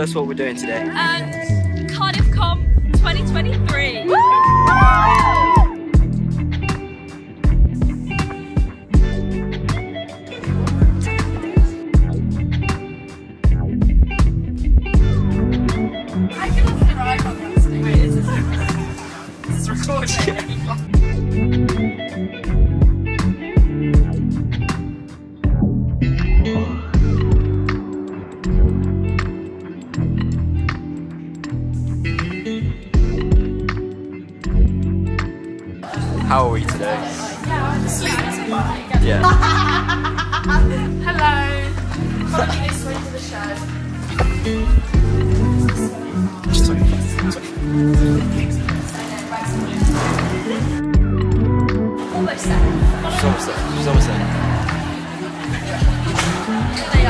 tell us what we're doing today? Um, Cardiff Comp 2023. Are? Yeah. Hello. Follow me this way to the show. Almost there. She's almost there. She's almost there. They are.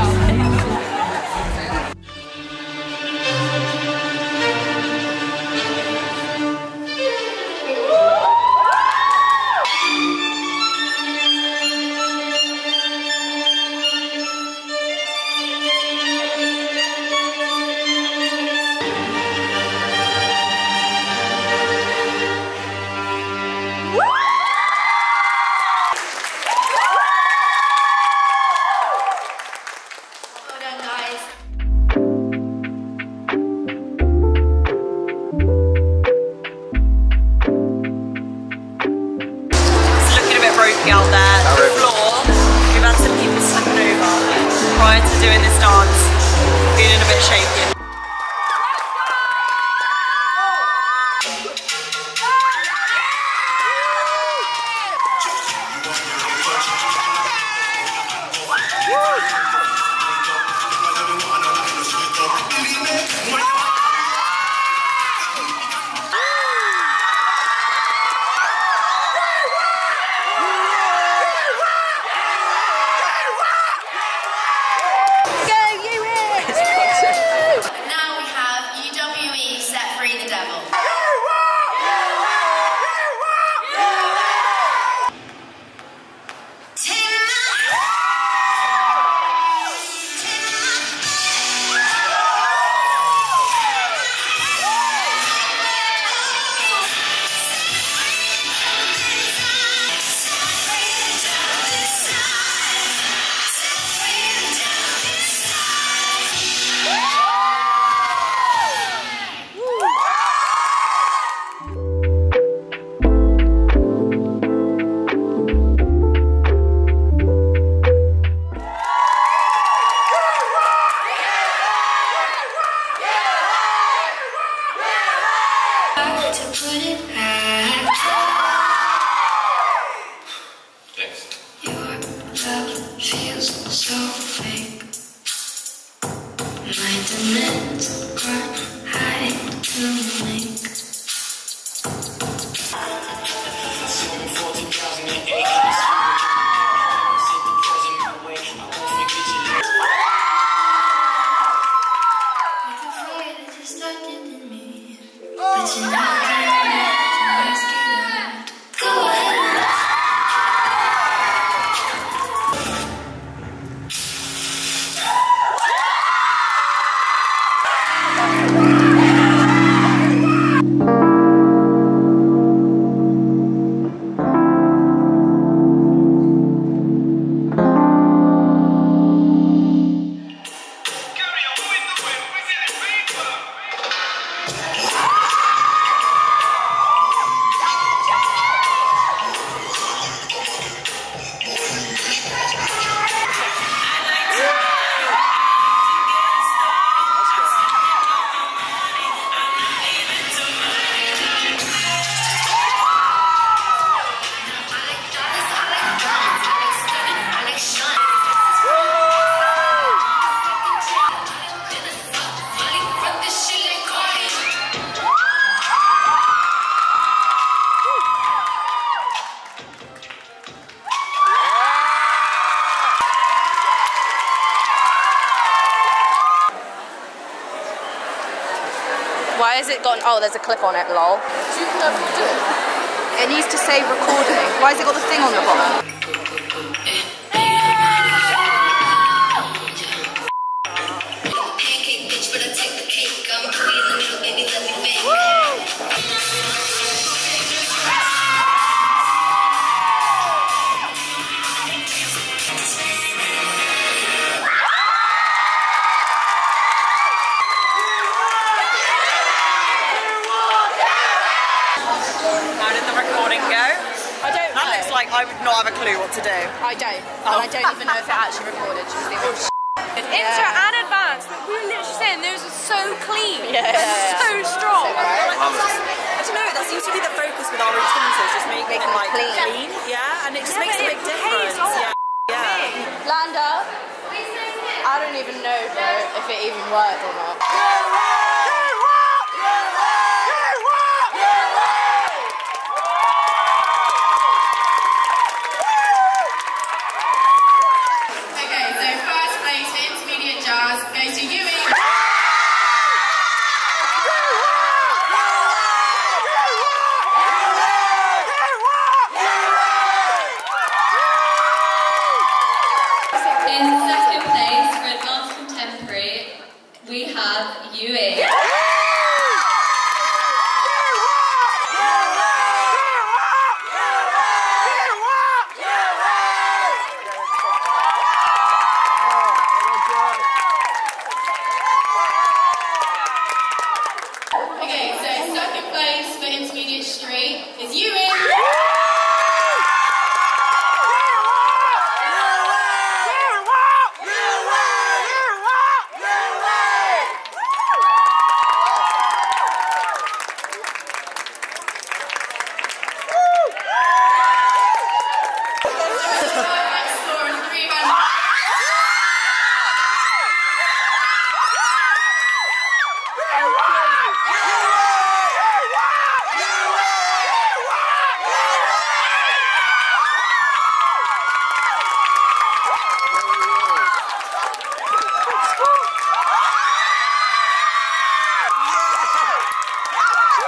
Feels so fake. My demands are high to make. It gone? Oh, there's a clip on it, lol. Do you know what we're? It needs to say recording. Why has it got the thing on the bottom? Like I would not have a clue what to do. I don't. And I don't even know if it actually recorded. Just the oh, Intro and advance. Like, we were literally saying those are so clean. Yeah, yeah, yeah. So strong. I don't know, that seems to be the focus with our routines, is just making, Making them like clean. clean. Yeah, and it just Yeah, makes a big difference. off. Yeah. yeah. Landa, I don't even know, bro, if it even worked or not.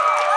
Yeah.